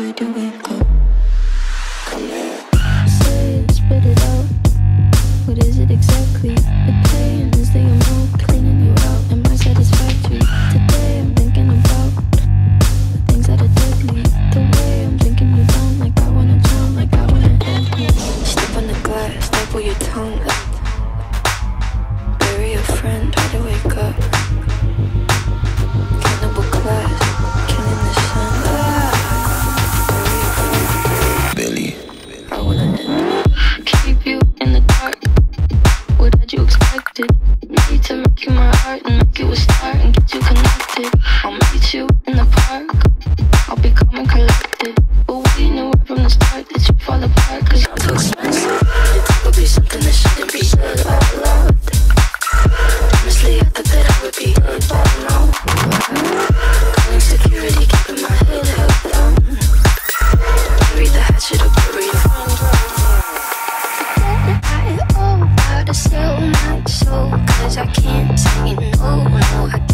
Say it, spit it out. What is it exactly? The pain is the amount cleaning you out. Need to make you my heart and make you a star and get you connected. I'm I sell my soul, I can't say no, no, I can't.